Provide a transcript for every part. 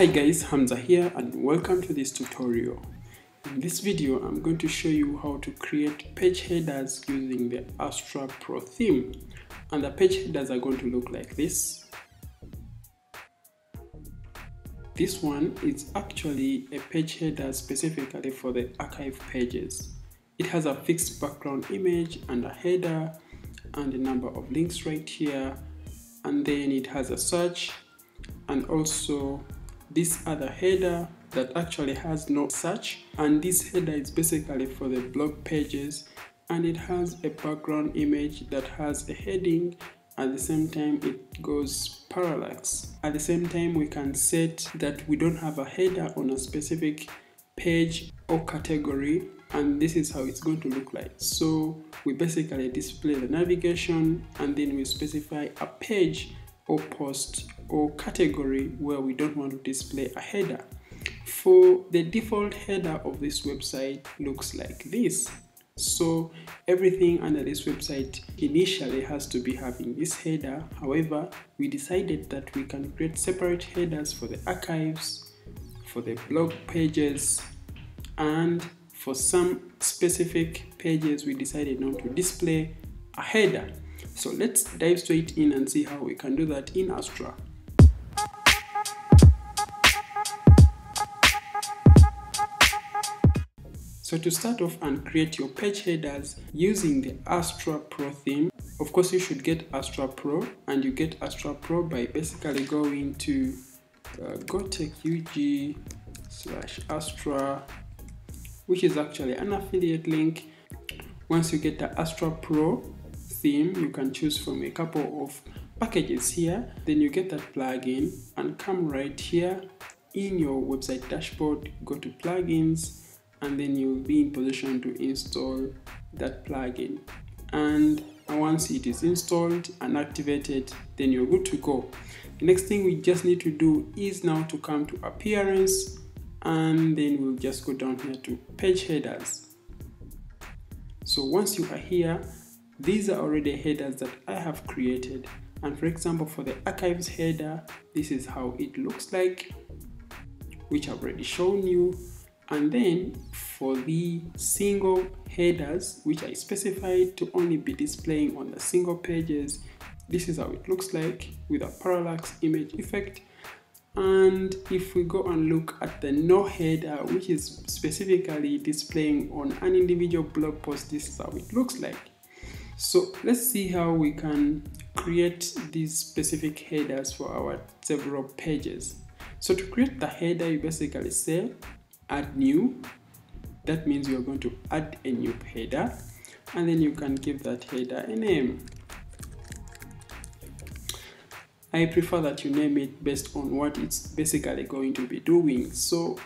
Hi guys, Hamza here and welcome to this tutorial. In this video, I'm going to show you how to create page headers using the Astra Pro theme. And the page headers are going to look like this. This one is actually a page header specifically for the archive pages. It has a fixed background image and a header and a number of links right here and then it has a search and also this other header that actually has no search and this header is basically for the blog pages and it has a background image that has a heading. At the same time it goes parallax. At the same time we can set that we don't have a header on a specific page or category and this is how it's going to look like. So we basically display the navigation and then we specify a page or post or category where we don't want to display a header. For the default header of this website looks like this. So everything under this website initially has to be having this header. However we decided that we can create separate headers for the archives for the blog pages and for some specific pages we decided not to display a header. So let's dive straight in and see how we can do that in Astra So to start off and create your page headers using the Astra Pro theme, of course you should get Astra Pro and you get Astra Pro by basically going to uh, GoTechUG slash Astra which is actually an affiliate link. Once you get the Astra Pro theme, you can choose from a couple of packages here. Then you get that plugin and come right here in your website dashboard, go to plugins, and then you'll be in position to install that plugin. And once it is installed and activated, then you're good to go. The next thing we just need to do is now to come to appearance and then we'll just go down here to page headers. So once you are here, these are already headers that I have created. And for example, for the archives header, this is how it looks like, which I've already shown you. And then for the single headers, which I specified to only be displaying on the single pages, this is how it looks like with a parallax image effect. And if we go and look at the no header which is specifically displaying on an individual blog post this is how it looks like. So let's see how we can create these specific headers for our several pages. So to create the header you basically say add new that means you're going to add a new header and then you can give that header a name I prefer that you name it based on what it's basically going to be doing. So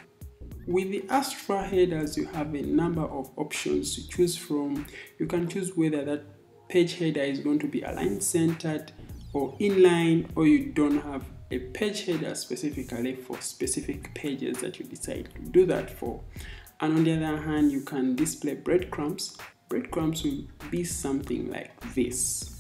with the Astra headers, you have a number of options to choose from. You can choose whether that page header is going to be aligned centered or inline or you don't have a page header specifically for specific pages that you decide to do that for. And on the other hand, you can display breadcrumbs. Breadcrumbs will be something like this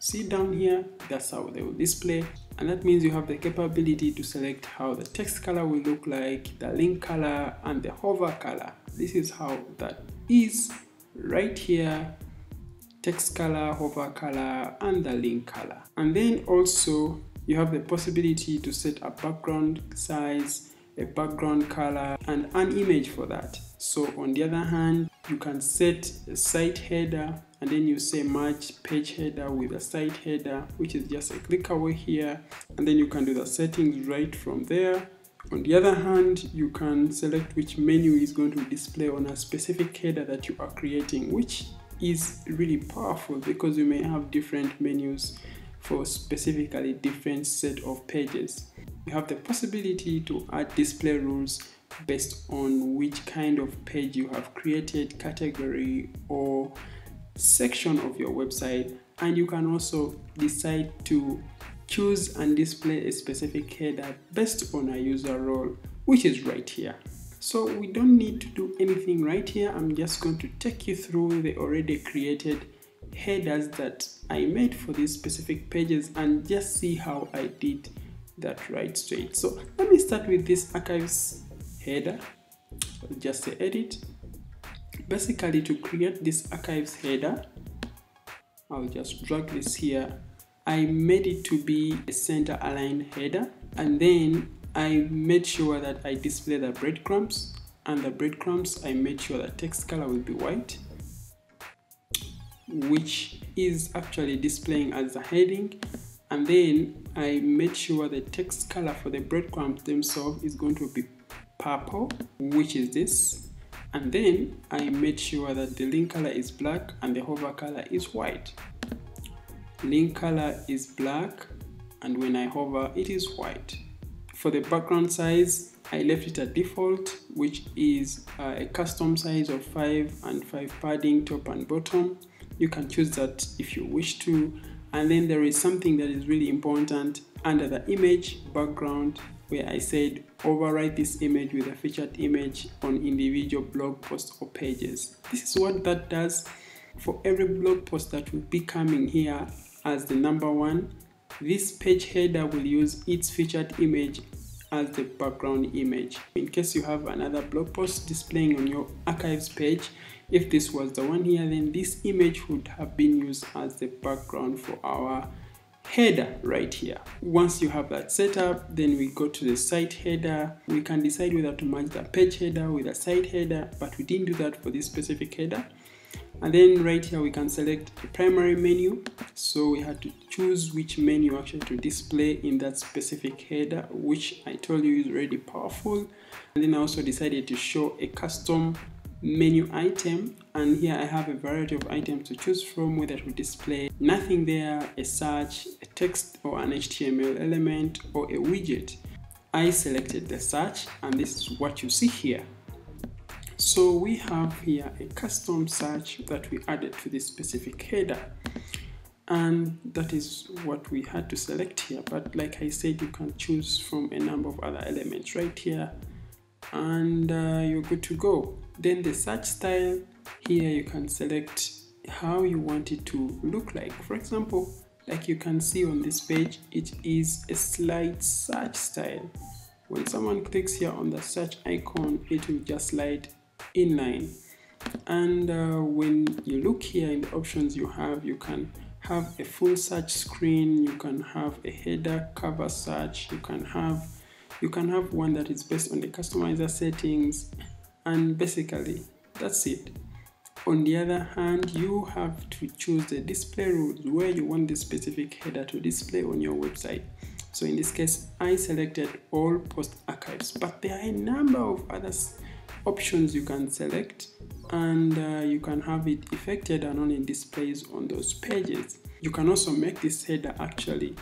see down here that's how they will display and that means you have the capability to select how the text color will look like the link color and the hover color this is how that is right here text color hover color and the link color. And then also you have the possibility to set a background size a background color and an image for that. So on the other hand you can set a site header and then you say match page header with a site header which is just a click away here. And then you can do the settings right from there. On the other hand you can select which menu is going to display on a specific header that you are creating which is really powerful because you may have different menus for specifically different set of pages. You have the possibility to add display rules based on which kind of page you have created category or section of your website. And you can also decide to choose and display a specific header based on a user role which is right here so we don't need to do anything right here. I'm just going to take you through the already created headers that i made for these specific pages and just see how i did that right straight. So let me start with this archives header. I'll just say edit. Basically to create this archives header I'll just drag this here. I made it to be a center aligned header and then I made sure that I display the breadcrumbs and the breadcrumbs I made sure the text color will be white which is actually displaying as a heading. And then I made sure the text color for the breadcrumbs themselves is going to be purple which is this. And then I made sure that the link color is black and the hover color is white. Link color is black and when I hover it is white for the background size I left it at default which is uh, a custom size of 5 and 5 padding top and bottom you can choose that if you wish to and then there is something that is really important under the image background where I said overwrite this image with a featured image on individual blog posts or pages. This is what that does for every blog post that will be coming here as the number one. This page header will use its featured image as the background image. In case you have another blog post displaying on your archives page, if this was the one here, then this image would have been used as the background for our header right here. Once you have that set up, then we go to the site header. We can decide whether to match the page header with a site header, but we didn't do that for this specific header. And then right here we can select a primary menu. So we had to choose which menu actually to display in that specific header, which I told you is already powerful. And then I also decided to show a custom menu item and here I have a variety of items to choose from whether to display nothing there, a search, a text or an HTML element or a widget. I selected the search and this is what you see here. So we have here a custom search that we added to this specific header. And that is what we had to select here. But like I said you can choose from a number of other elements right here. And uh, you're good to go. Then the search style here you can select how you want it to look like. For example like you can see on this page it is a slide search style. When someone clicks here on the search icon it will just slide inline. And uh, when you look here in the options you have you can have a full search screen you can have a header cover search you can have you can have one that is based on the customizer settings and basically that's it. On the other hand you have to choose the display rules where you want the specific header to display on your website. So in this case i selected all post archives but there are a number of other options you can select and uh, you can have it affected and only displays on those pages you can also make this header actually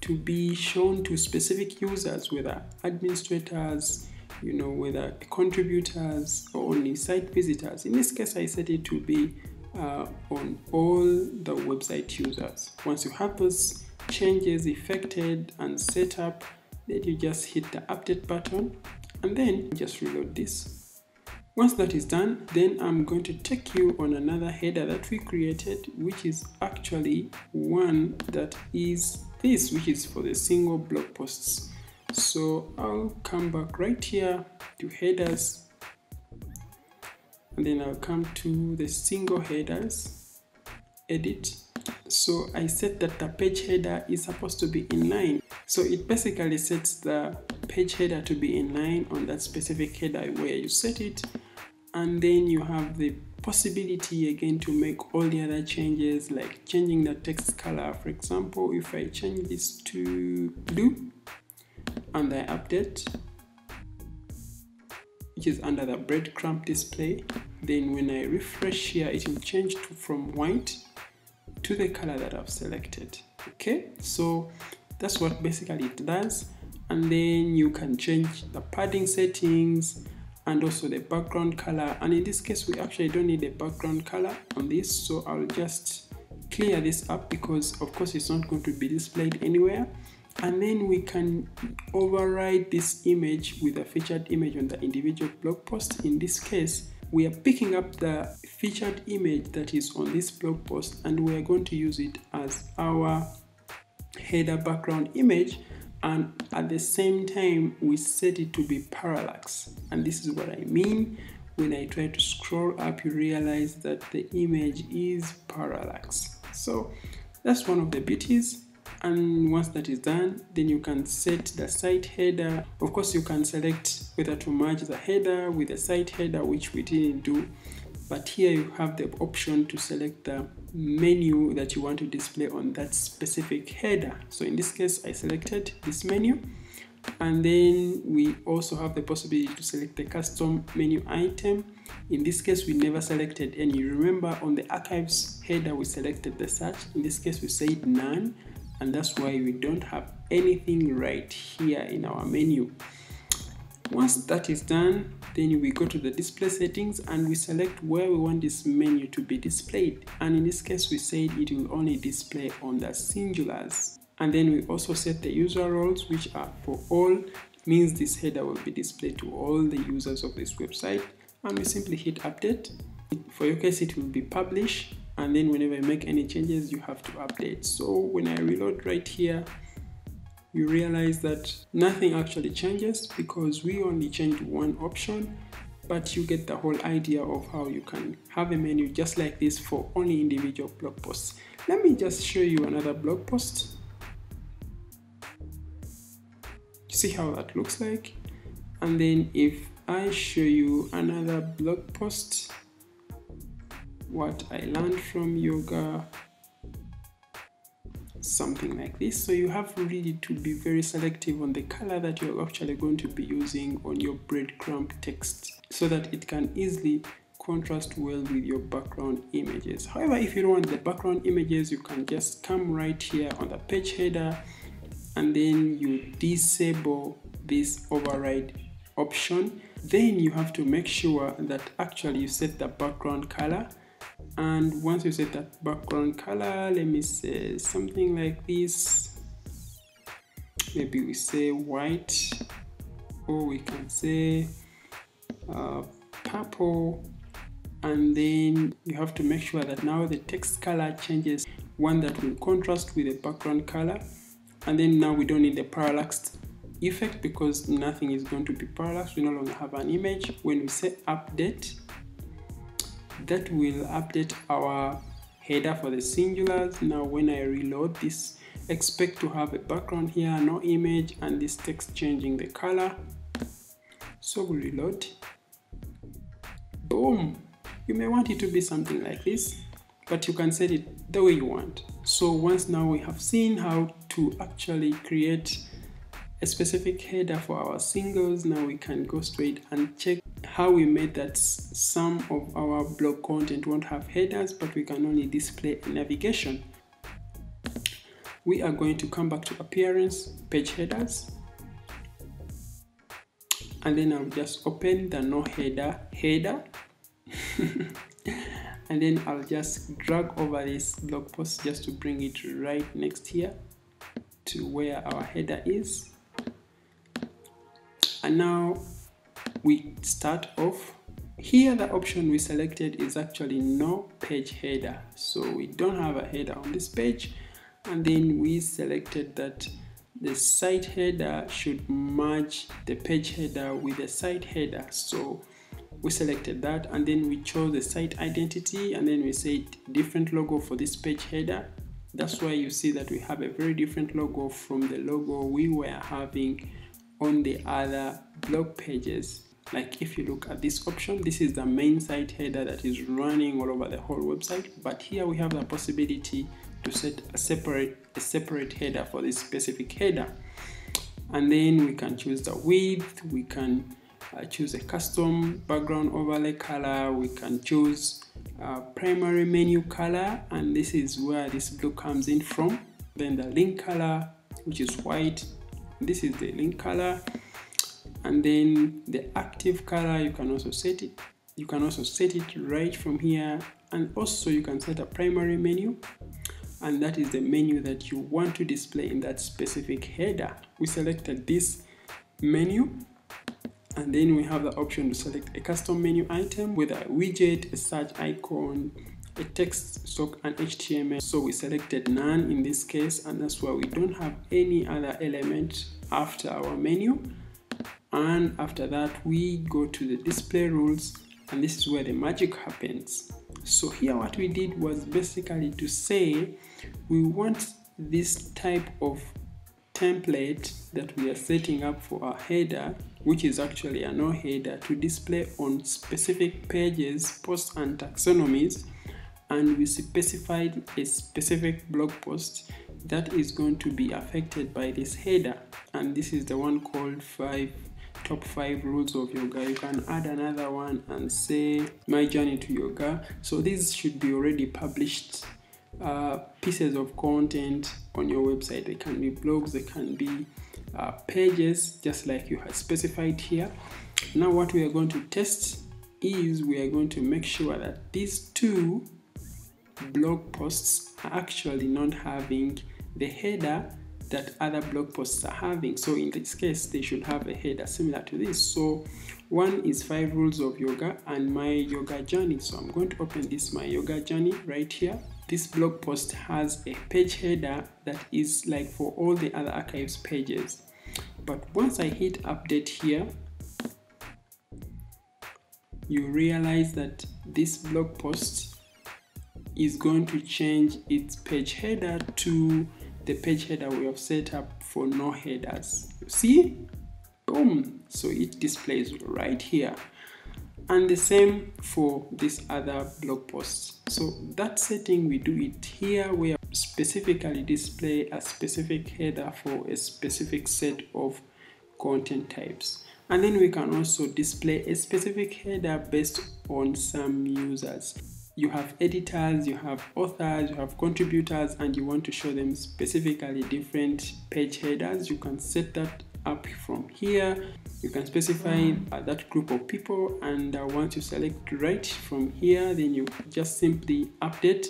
to be shown to specific users whether administrators you know, whether contributors or only site visitors. In this case, I set it to be uh, on all the website users. Once you have those changes effected and set up, then you just hit the update button and then just reload this. Once that is done, then I'm going to take you on another header that we created, which is actually one that is this, which is for the single blog posts. So I'll come back right here to headers and then I'll come to the single headers edit. So I set that the page header is supposed to be in line. So it basically sets the page header to be in line on that specific header where you set it and then you have the possibility again to make all the other changes like changing the text color. For example if I change this to blue and the update which is under the breadcrumb display then when I refresh here it will change to, from white to the color that I've selected. Okay? So that's what basically it does. And then you can change the padding settings and also the background color. And in this case we actually don't need the background color on this so I'll just clear this up because of course it's not going to be displayed anywhere. And then we can override this image with a featured image on the individual blog post. In this case we are picking up the featured image that is on this blog post and we are going to use it as our header background image and at the same time we set it to be parallax. And this is what I mean when I try to scroll up you realize that the image is parallax. So that's one of the beauties. And once that is done then you can set the site header. Of course you can select whether to merge the header with the site header which we didn't do. But here you have the option to select the menu that you want to display on that specific header. So in this case I selected this menu. And then we also have the possibility to select the custom menu item. In this case we never selected any. Remember on the archives header we selected the search. In this case we said none. And that's why we don't have anything right here in our menu once that is done then we go to the display settings and we select where we want this menu to be displayed. And in this case we said it will only display on the singulars. And then we also set the user roles which are for all. Means this header will be displayed to all the users of this website. And we simply hit update. For your case it will be publish and then whenever you make any changes you have to update. So when I reload right here you realize that nothing actually changes because we only changed one option but you get the whole idea of how you can have a menu just like this for only individual blog posts. Let me just show you another blog post. See how that looks like? And then if I show you another blog post what I learned from yoga something like this. So you have really to be very selective on the color that you're actually going to be using on your breadcrumb text so that it can easily contrast well with your background images. However if you don't want the background images you can just come right here on the page header and then you disable this override option. Then you have to make sure that actually you set the background color and once you set that background color let me say something like this. Maybe we say white or we can say uh, purple. And then you have to make sure that now the text color changes. One that will contrast with the background color. And then now we don't need the parallax effect because nothing is going to be parallax. We no longer have an image. When we say update that will update our header for the singulars. Now when I reload this expect to have a background here no image and this text changing the color. So we reload. Boom! You may want it to be something like this but you can set it the way you want. So once now we have seen how to actually create a specific header for our singles now we can go straight and check how we made that some of our blog content won't have headers but we can only display navigation. We are going to come back to appearance page headers and then I'll just open the no header header. And then I'll just drag over this blog post just to bring it right next here to where our header is. And now we start off. Here the option we selected is actually no page header. So we don't have a header on this page. And then we selected that the site header should match the page header with the site header. So we selected that. And then we chose the site identity. And then we said different logo for this page header. That's why you see that we have a very different logo from the logo we were having on the other blog pages like if you look at this option this is the main site header that is running all over the whole website. But here we have the possibility to set a separate a separate header for this specific header. And then we can choose the width we can uh, choose a custom background overlay color we can choose uh, primary menu color and this is where this blue comes in from. Then the link color which is white this is the link color and then the active color you can also set it. You can also set it right from here. And also you can set a primary menu. And that is the menu that you want to display in that specific header. We selected this menu. And then we have the option to select a custom menu item with a widget a search icon a text stock and HTML so we selected none in this case and that's why we don't have any other element after our menu and after that we go to the display rules and this is where the magic happens. So here what we did was basically to say we want this type of template that we are setting up for our header which is actually a no header to display on specific pages posts and taxonomies. And we specified a specific blog post that is going to be affected by this header. And this is the one called 5 top 5 rules of yoga you can add another one and say my journey to yoga so these should be already published uh, pieces of content on your website. They can be blogs, they can be uh, pages, just like you have specified here. Now, what we are going to test is we are going to make sure that these two blog posts are actually not having the header that other blog posts are having. So in this case, they should have a header similar to this. So one is five rules of yoga and my yoga journey. So I'm going to open this my yoga journey right here this blog post has a page header that is like for all the other archives pages but once I hit update here you realize that this blog post is going to change its page header to the page header we have set up for no headers. See? Boom. So it displays right here. And the same for this other blog post. So that setting we do it here where specifically display a specific header for a specific set of content types. And then we can also display a specific header based on some users you have editors you have authors you have contributors and you want to show them specifically different page headers. You can set that up from here. You can specify uh, that group of people and uh, once you select right from here then you just simply update.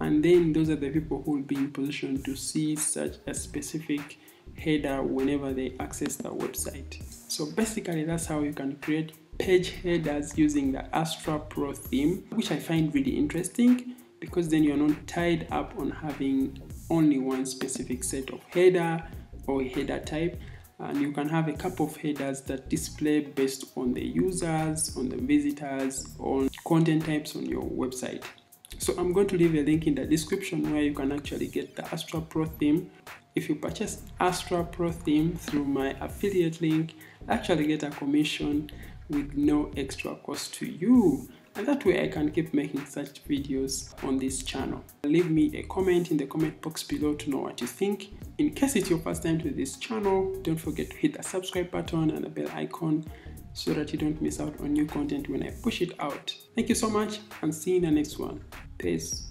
And then those are the people who will be in position to see such a specific header whenever they access the website. So basically that's how you can create page headers using the astra pro theme which i find really interesting because then you're not tied up on having only one specific set of header or header type and you can have a couple of headers that display based on the users, on the visitors, on content types on your website. So I'm going to leave a link in the description where you can actually get the Astra Pro theme. If you purchase Astra Pro theme through my affiliate link, actually get a commission with no extra cost to you and that way I can keep making such videos on this channel. Leave me a comment in the comment box below to know what you think. In case it's your first time to this channel, don't forget to hit the subscribe button and the bell icon so that you don't miss out on new content when I push it out. Thank you so much and see you in the next one. Peace.